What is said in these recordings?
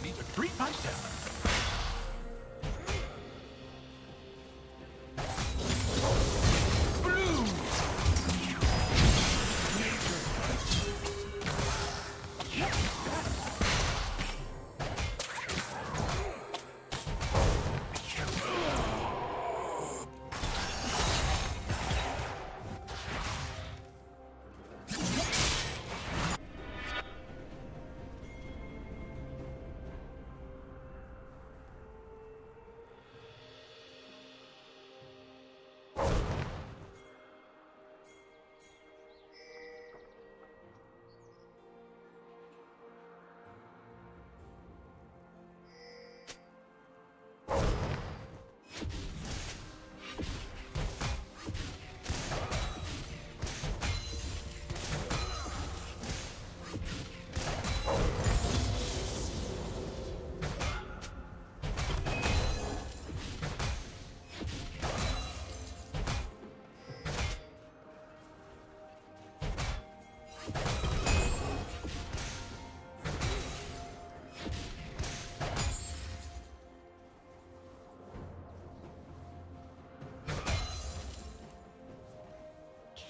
I need to treat myself.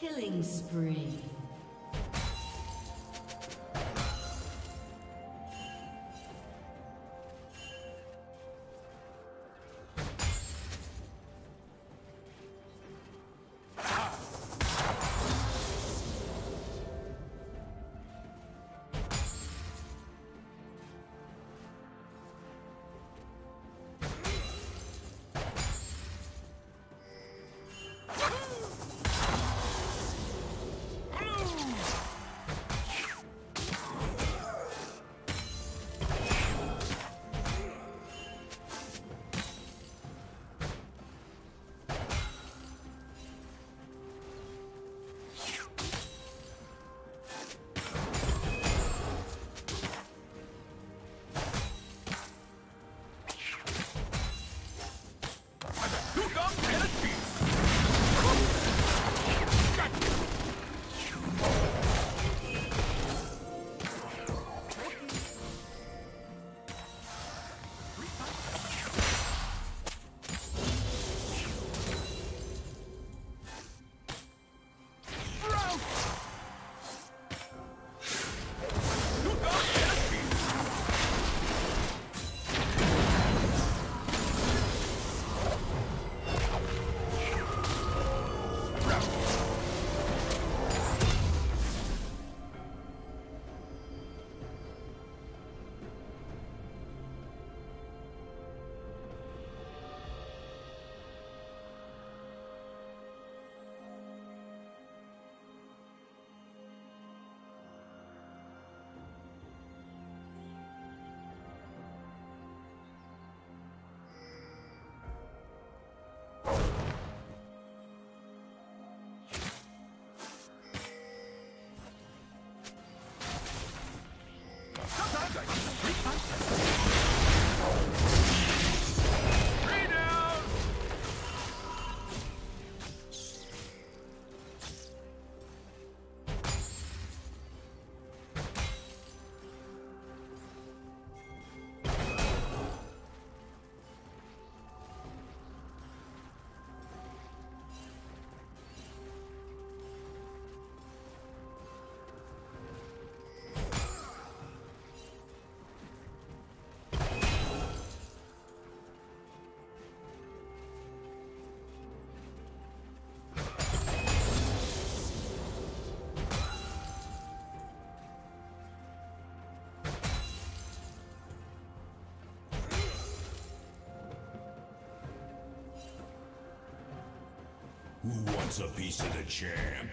Killing spree. Who wants a piece of the champ?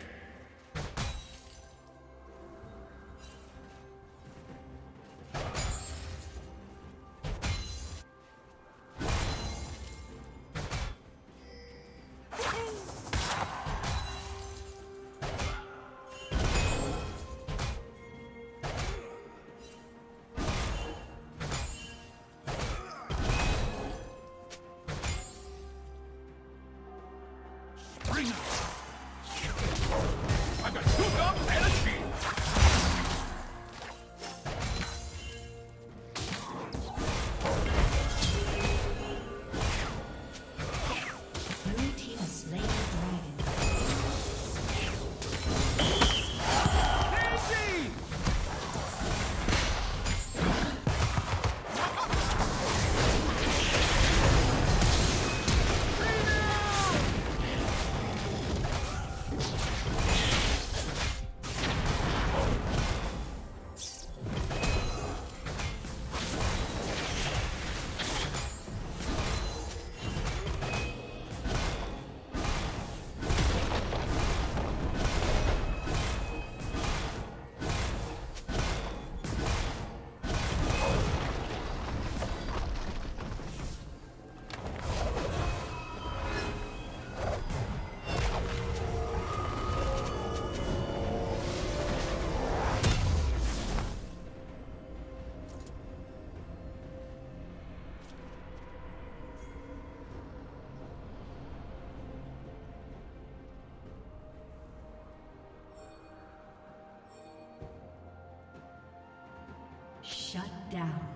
Down.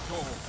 Protects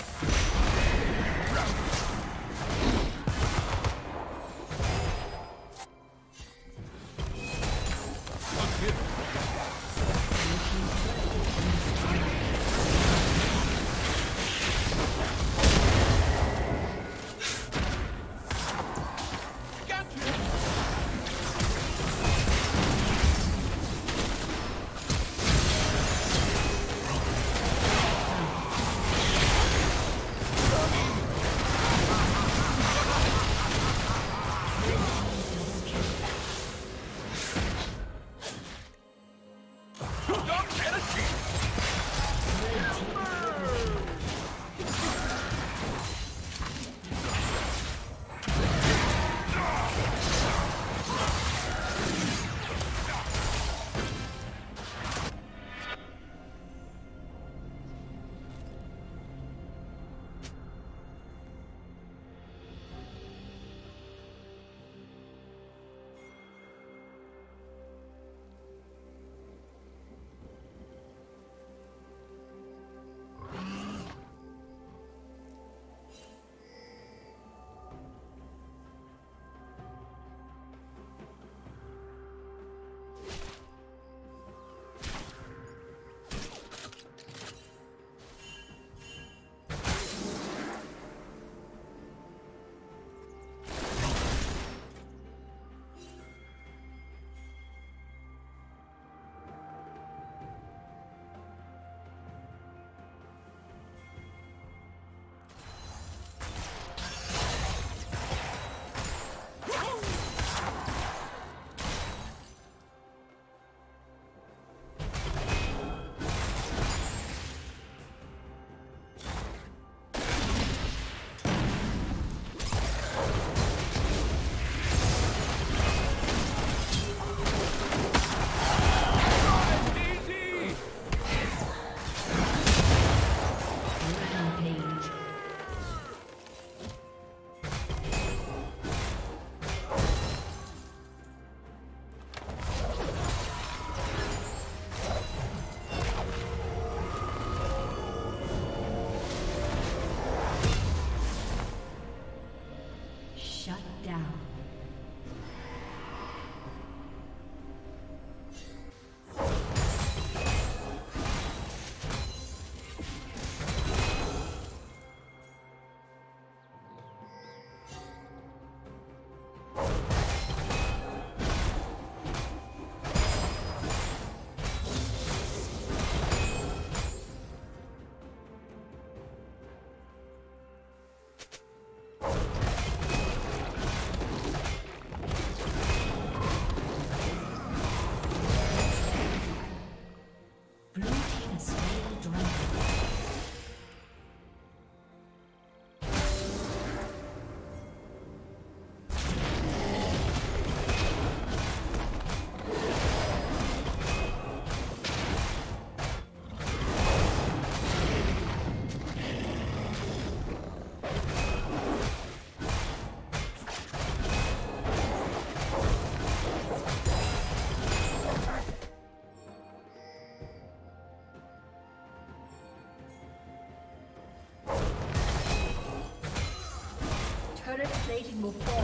will fall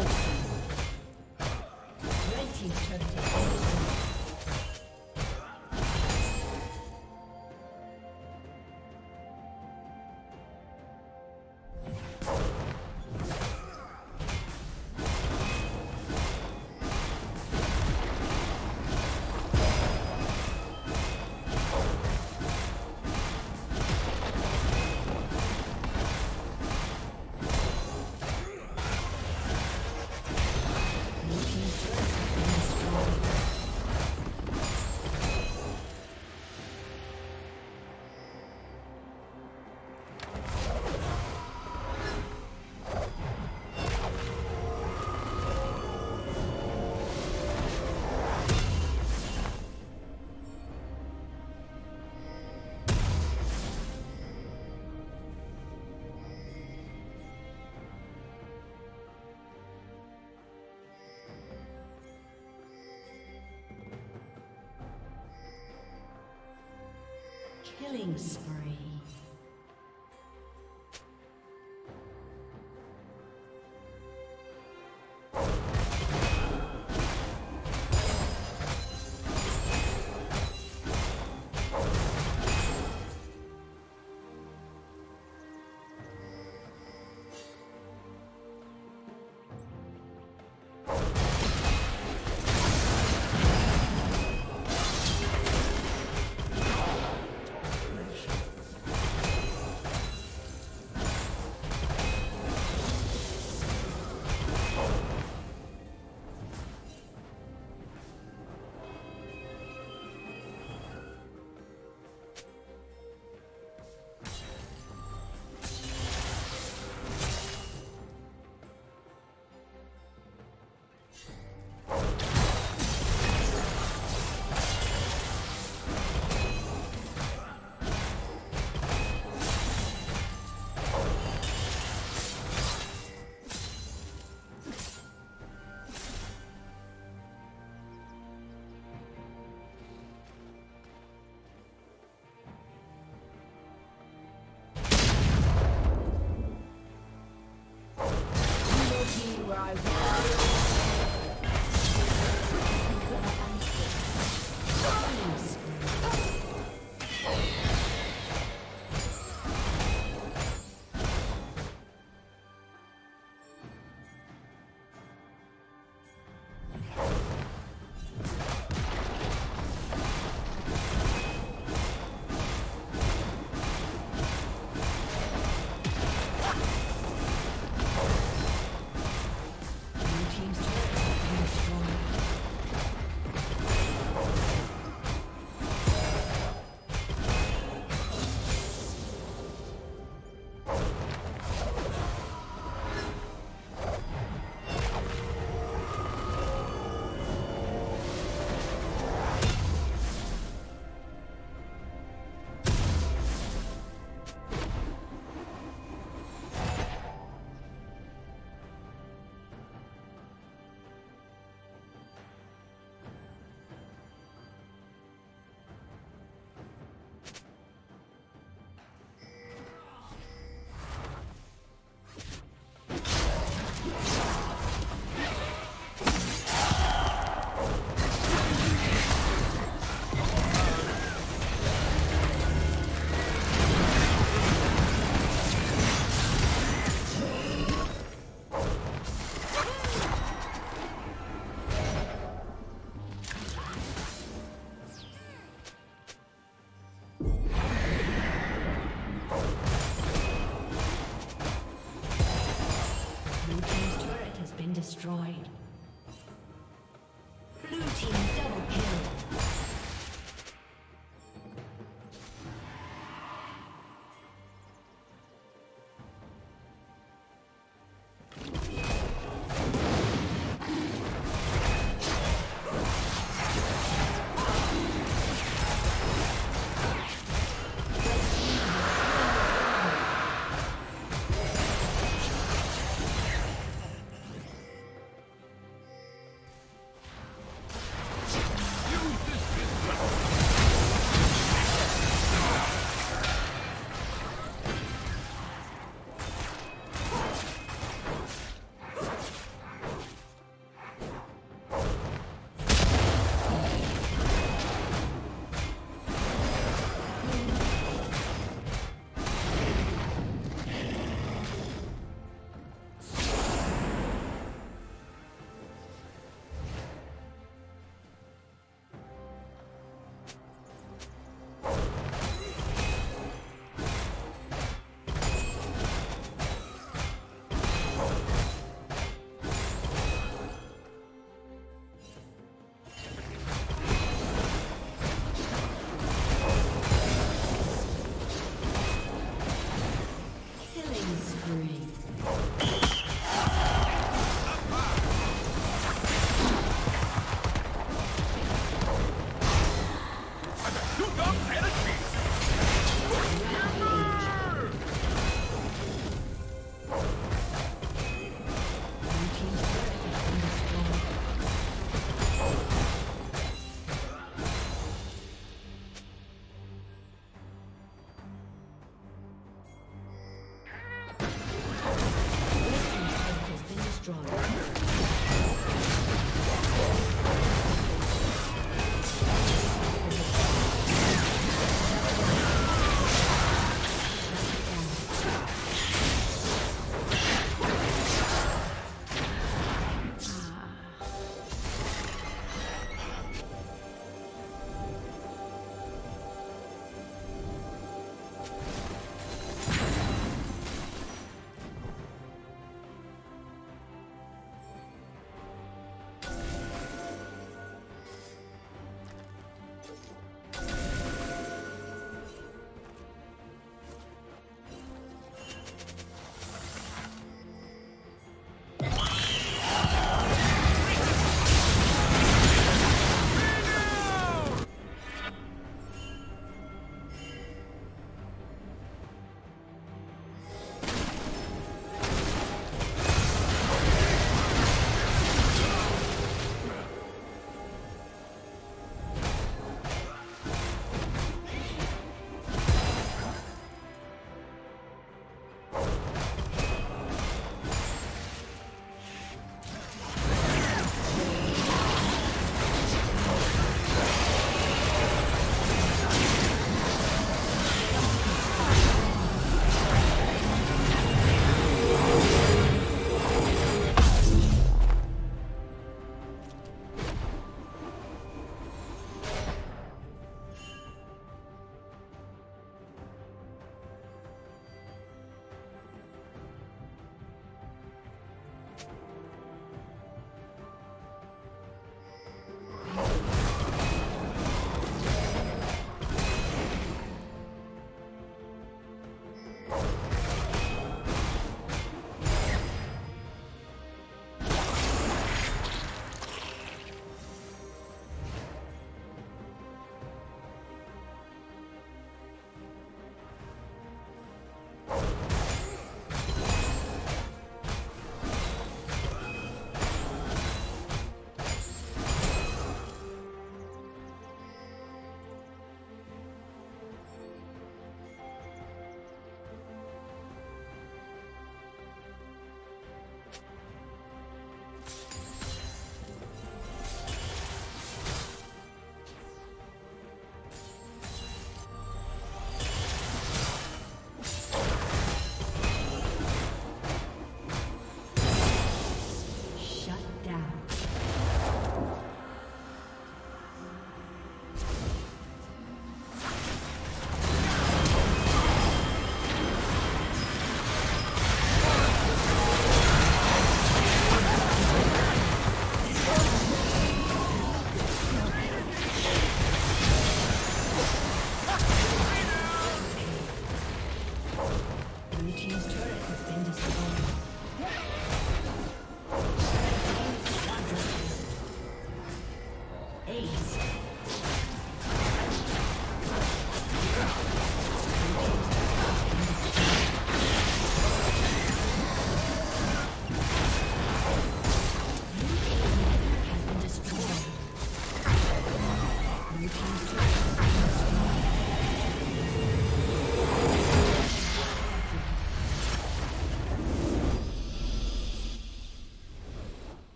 Killing spree.